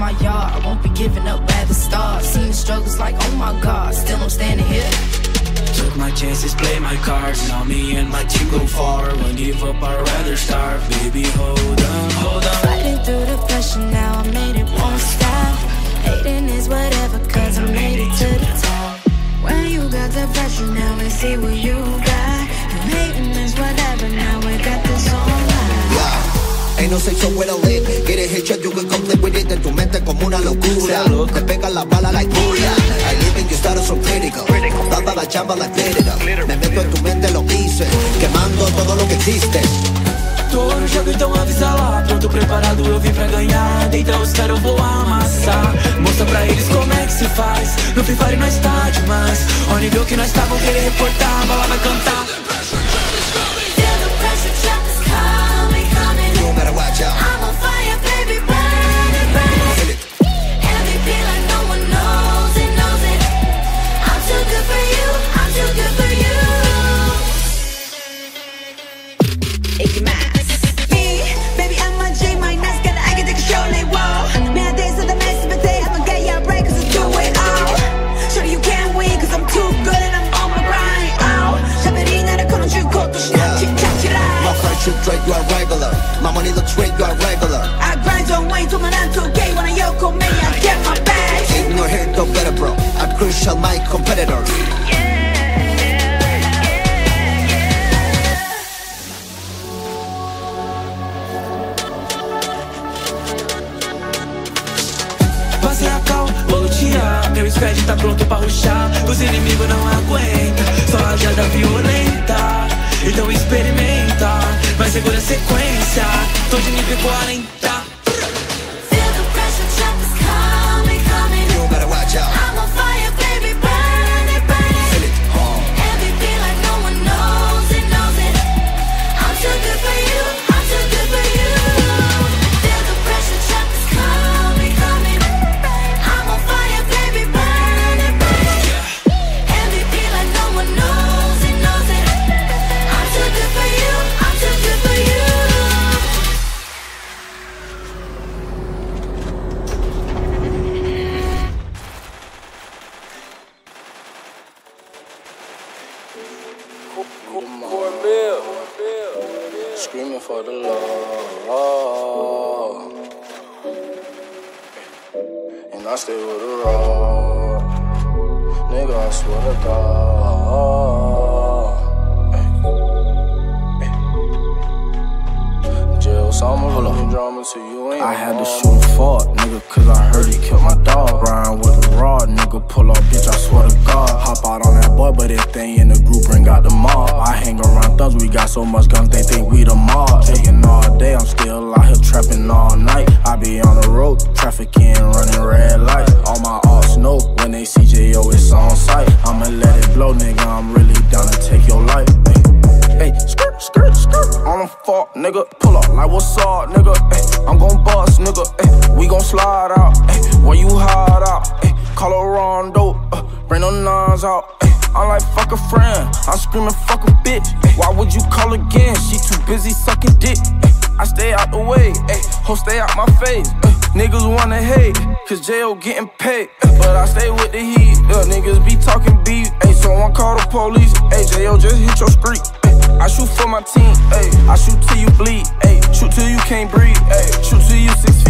my yard. I won't be giving up at the start. Seen the struggles like, oh my god, still I'm standing here. Took my chances, play my cards. Now me and my team go far. Won't give up, I'd rather starve. Baby, hold on, hold on. Fighting through the pressure now, I made it, won't stop. Hating is whatever, cause I made it to the top. When you got the pressure now, and see what you got. You hating is whatever, now we got this on Ain't no sexo bueno lit Get it hit you can come live with it. En tu mente como una locura. Te pegan la bala like booyah I live in your status so critical. Dada la chamba la glitter Me meto en tu mente lo hice. Quemando todo lo que existe jogo, então avisa lá. Pronto, preparado, eu vim pra ganhar. Então os caras eu vou amassar. Mostra pra eles como é que se faz. No Free Fire nós tá demais Ao nível que nós vão querer reportar shoot straight, you are regular. My money looks great, you are regular. I grind on way to my 9 to gay When I yoke on me, I get my bag. Ignore hate, go better bro. I'm crucial, my competitor. Yeah. Meu squad tá pronto pra ruxar. Os inimigos não aguentam. Só a jada violenta. Então experimenta Vai segura a sequência. Tô de nível 40 boy, but if they in the group, bring out the mob. I hang around thugs, we got so much guns, they think we the mob. Taking all day, I'm still out here trapping all night. I be on the road, trafficking, running red light. All my arts know when they see J.O., it's on sight. I'ma let it blow, nigga, I'm really down to take your life. Ay. Hey, skirt, skirt, skirt on the fault, nigga. Pull up like what's up, nigga. Hey, I'm gon' bust, nigga. Hey, we gon' slide out. Hey, where you hide out? Hey, rondo, uh, bring them nines out. Hey, I'm like fuck a friend. I'm screaming fuck a bitch. Why would you call again? She too busy sucking dick. I stay out the way. Hey, ho stay out my face. Hey, niggas wanna hate, cause J.O. getting paid. Ay, but I stay with the heat. Yeah, niggas be talking beef. Hey, someone call the police. Hey, J.O. just hit your street. I shoot for my team, ayy. I shoot till you bleed, ayy. Shoot till you can't breathe, ayy. Shoot till you six feet, ayy.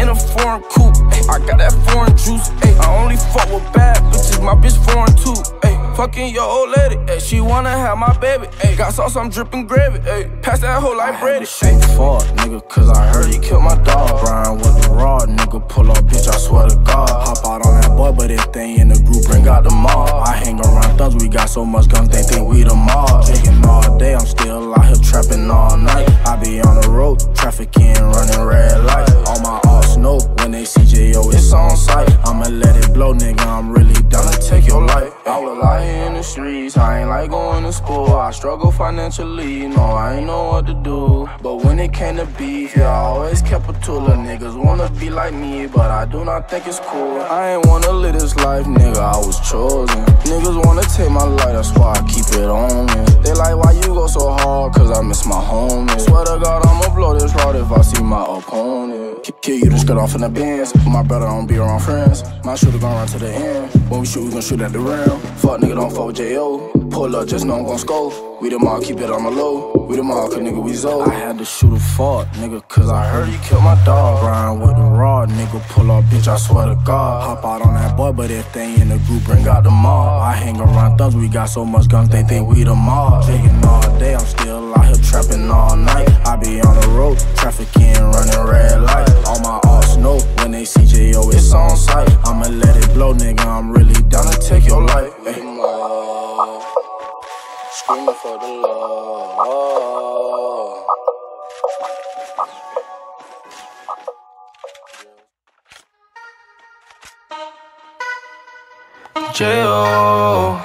In a foreign coupe, ayy. I got that foreign juice, ayy. I only fuck with bad bitches, my bitch foreign too, ayy. Fucking your old lady, ayy. She wanna have my baby, ayy. Got sauce, I'm dripping gravy, ayy. Pass that whole like bread. Shoot for it, nigga, cause I heard he killed my dog. Brian with the rod, nigga, pull up, bitch, I swear to God. Hop out on that boy, but if they in the group, bring out the mob. I hang around thugs, we got so much guns, they think we the mob. Taking all day, I'm still out here trapping all night. I be on the road, trafficking, running red lights. All my arts J.O., it's on sight. I'ma let it blow, nigga, I'm really down to take your life. I was here in the streets, I ain't like going to school. I struggle financially, no, I ain't know what to do. But when it came to beef, yeah, I always kept a tool. Niggas wanna be like me, but I do not think it's cool. I ain't wanna live this life, nigga, I was chosen. Niggas wanna take my life, that's why I keep it on me. They like, why you go so hard? Cause I miss my homies. Swear to God, I'ma blow this rod if I see my opponent. Ki- Kill you, just cut off in the bins. My brother don't be around friends. My shooter gon' run to the end. When we shoot, we gon' shoot at the rim. Fuck nigga, don't fuck with J.O. Pull up, just know I'm gon' score. We the mob, keep it on the low. We the mob, cause nigga, we Zoe. I had to shoot a fuck, nigga, cause I heard he killed my dog. Grind with the rod, nigga, pull up, bitch, I swear to God. Hop out on that boy, but if they in the group, bring out the mob. I hang around thugs, we got so much guns, they think we the mob. Taking all day, I'm still out here trapping all night. I be on the road, trafficking, running red light. All my know when they see J.O., it's on sight. I'ma let it blow, nigga, I'm really down to take your life. Ay. Screaming for the love. J.O.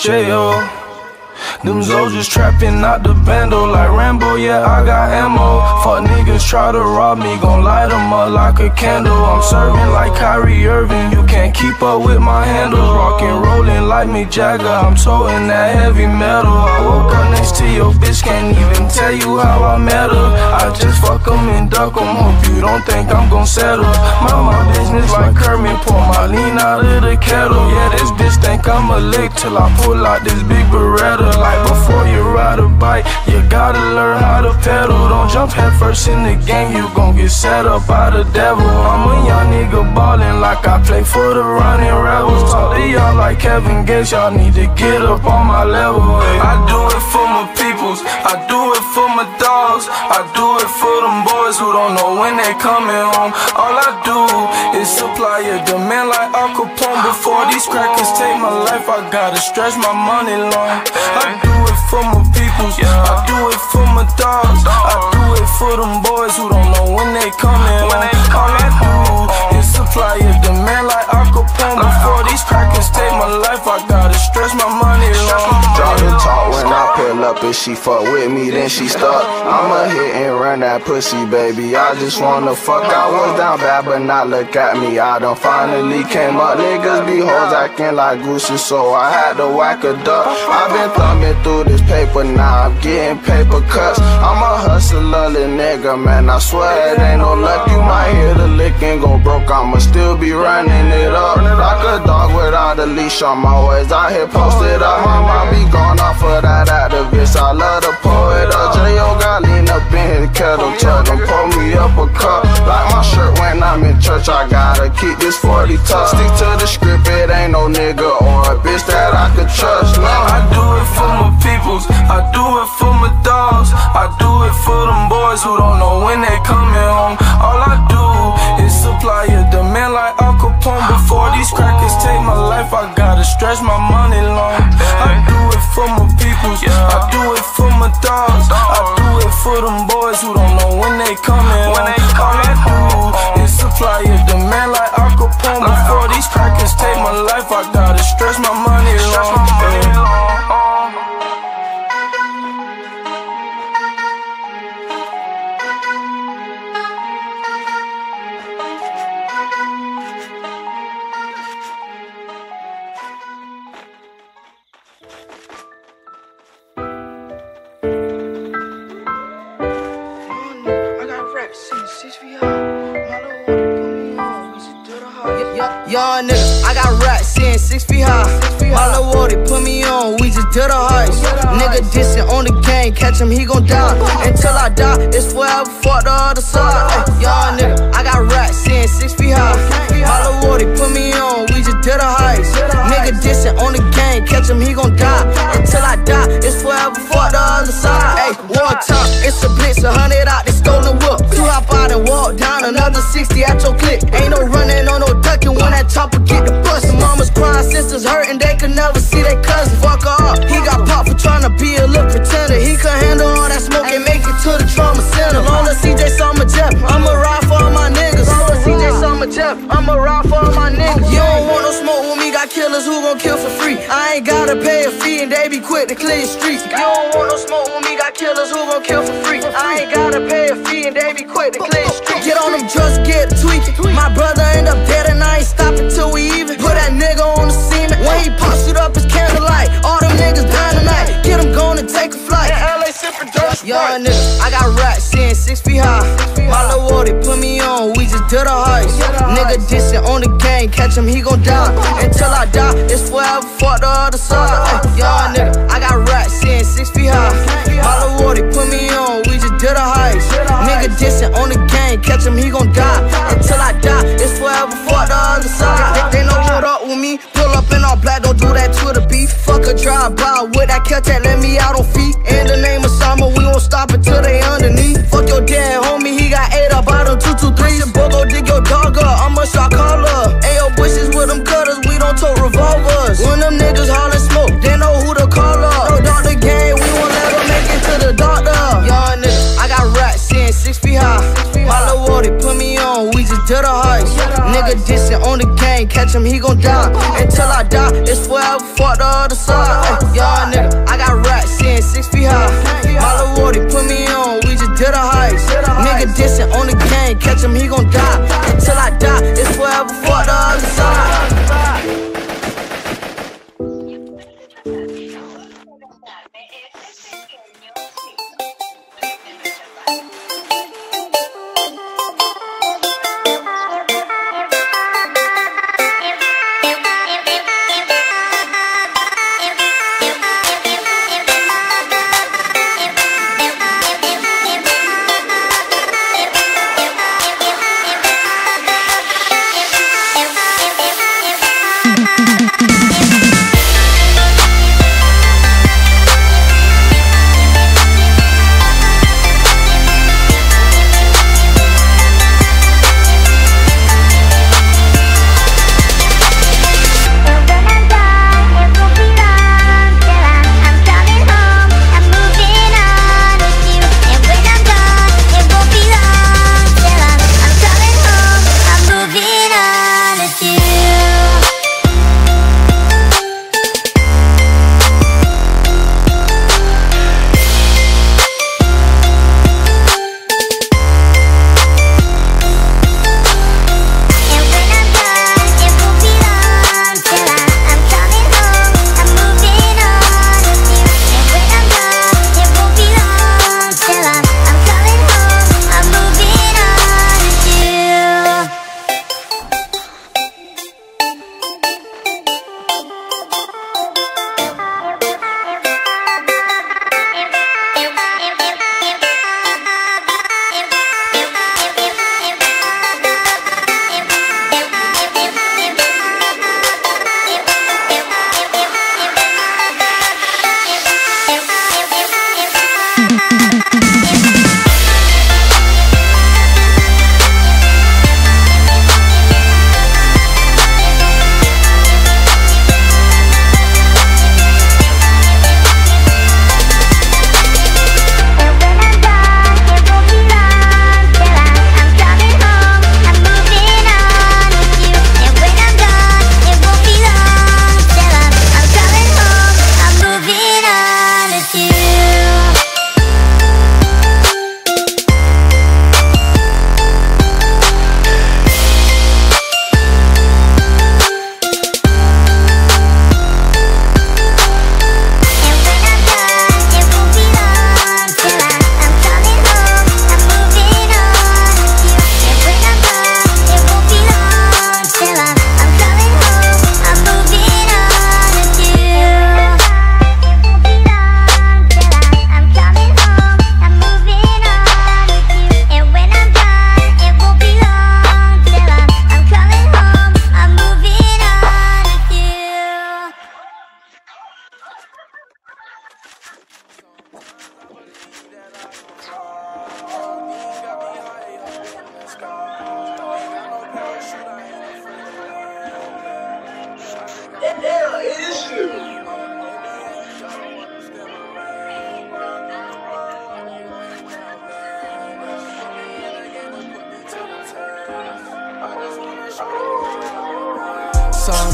J.O. Them soldiers trapping out the bando like Rambo, yeah, I got ammo. Fuck niggas try to rob me, gon' light 'em up like a candle. I'm serving like Kyrie Irving, you can't keep up with my handles. Rockin' rollin' like Mick Jagger, I'm toting that heavy metal. I woke up next to your bitch, can't even tell you how I met her. I just fuck fuck 'em and duck 'em, hope you don't think I'm gon' settle. Mind my business like Kermit, pour my lean out of the kettle. Yeah, this bitch think I'm a lick till I pull out this big Beretta. Like before you ride a bike, you gotta learn how to pedal. Don't jump head first in the game, you gon' get set up by the devil. I'm a young nigga ballin' like I play for the running rebels. Talk to y'all like Kevin Gates, y'all need to get up on my level. I do it for my peoples, I do it for my dogs, I do it for them boys who don't know when they coming home. All I do is supply a demand like Al Capone. Before these crackers take I gotta stretch my money long. I do it for my peoples, I do it for my dogs, I do it for them boys who don't know when they coming home. All I do supply a demand like Al Capone. Before these crackers take my life, I gotta stretch my money long. Drop the talk when I pull up. If she fuck with me, then she stuck. I'ma hit and run that pussy, baby. I just wanna fuck. I was down bad, but not look at me. I done finally came up. Niggas be hoes acting like gooses, so I had to whack a duck. i been thumbing through this paper, now I'm getting paper cuts. I'm a hustler, little nigga, man. I swear it ain't no luck. You might hear the lick and go broke. I'ma still be running it up. Like a dog without a leash. I'm always out here posted up. My mom be gone off of that activist. I love the poet up. J.O. got lean up in his kettle truck and pour me up a cup. Like my shirt when I'm in church, I gotta keep this 40 tucked. Stick to the script, it ain't no nigga or a bitch that I could trust. No. I do it for my peoples, I do it for my dogs, I do it for them boys who don't know when they coming stretch my money long. I do it for my peoples, I do it for my dogs, I do it for them boys who don't know when they coming home. All I do is supply a demand like Al Capone. Before these crackers take my life, I gotta stretch my money long. Catch him, he gon' die. Until I die, it's forever. Fuck the other side. Ay, Young nigga, I got racks in six feet high. Little water put me on. We just did a heist. Nigga dissing on the game. Catch him, he gon' die. Until I die, it's forever. Fuck the other side. Hey, one time, it's a blitz, a hundred out the stolen whip. Two hop out and walk down, another 60 at your click. Killers who gon' kill for free. I ain't gotta pay a fee and they be quick to clear your streets. You don't want no smoke with me, got killers who gon' kill for free. I ain't gotta pay a fee and they be quick to clear your streets. Get on them drugs, get tweaking. My brother end up dead and I ain't stopping till we even. I got racks sitting six feet high. My little water put me on, we just did a heist. Nigga dissing on the gang, catch him, he gon' die. Until I die, it's forever, fuck the other side. Ay, Young nigga, I got racks sitting six feet high. My little water put me on, we just did a heist. Nigga dissing on the gang, catch him, he gon' die. Until I die, it's forever, fuck the other side. They, they know what up with me, pull up in all black, don't do that Twitter beef. Fuck a drive by with that catch that let me out on feet. In the name of won't until they underneath. Fuck your dad, homie, he got eight up out of two two three. Boy dig your dog up, I'm a shot caller. Ayo bushes with them cutters, we don't tote revolvers. When them niggas holler smoke, they know who to call up. No doctor game, we won't let make it to the doctor. Young nigga, I got racks sitting six feet high. Little water put me on, we just did a heist. Nigga dissing on the gang, catch him, he gon' die. Until I die, it's forever, fuck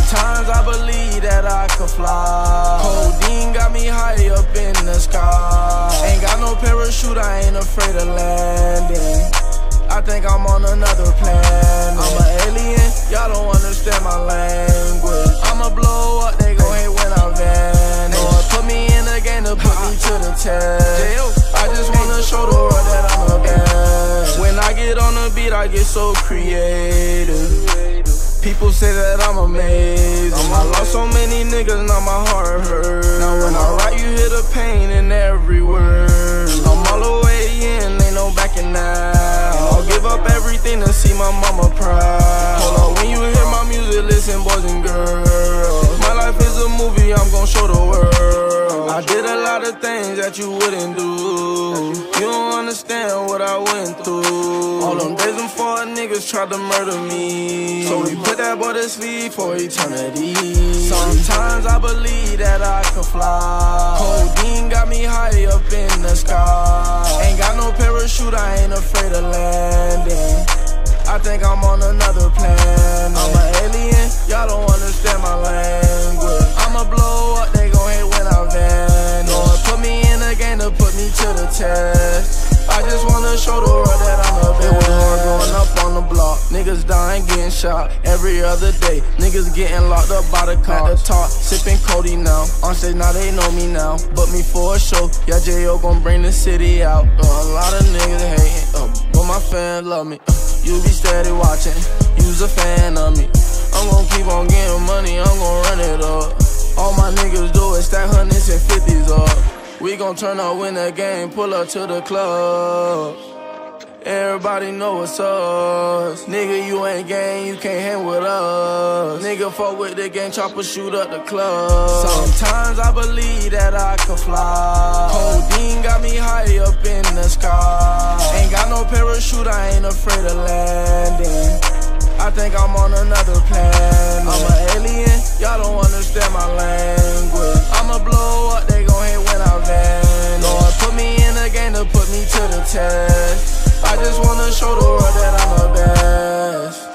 times I believe that I can fly. Codeine got me high up in the sky. Ain't got no parachute, I ain't afraid of landing. I think I'm on another planet. I'm an alien, y'all don't understand my language. I'ma blow up, they gon' hate when I vanish. Lord, put me in the game to put me to the test. I just wanna show the world that I'm a man. When I get on the beat, I get so creative. People say that I'm amazing. I lost so many niggas, now my heart hurts. Now when I write, you hear the pain in every word. I'm all the way in, ain't no backing out. I'll give up everything to see my mama proud. Hold on, when you hear my music, listen, boys and girls. My life is a movie, I'm gon' show the world. I did a lot of things that you wouldn't do. You don't understand what I went through. All them days them four niggas tried to murder me. So we put that boy to sleep for eternity. Sometimes I believe that I could fly. Codeine got me high up in the sky. Ain't got no parachute, I ain't afraid of landing. I think I'm on another planet. I'm an alien, y'all don't understand my language. I'ma blow up, they gon' hate when I vanish. Lord, put me in the game to put me to the test. I just wanna show the world that I'm a bad. It was hard growing up on the block. Niggas dying, getting shot every other day. Niggas getting locked up by the car. At the top, sipping Cody now. On stage now they know me now. Book me for a show. Yeah, J.O. gon' bring the city out. Uh, a lot of niggas hating, uh, but my fans love me. Uh, you be steady watching, you's a fan of me. I'm gon' keep on getting money, I'm gon' run it up. All my niggas do is stack hundreds and fifties up. We gon' turn up, win the game, pull up to the club. Everybody know it's us. Nigga, you ain't gang, you can't hang with us. Nigga, fuck with the gang, chopper shoot up the club. Sometimes I believe that I could fly. Codeine got me high up in the sky. Ain't got no parachute, I ain't afraid of landing. I think I'm on another planet. I'm an alien, y'all don't understand my language. I'ma blow up, they gon' hate when I vanish. Lord, put me in the game to put me to the test. I just wanna show the world that I'm the best.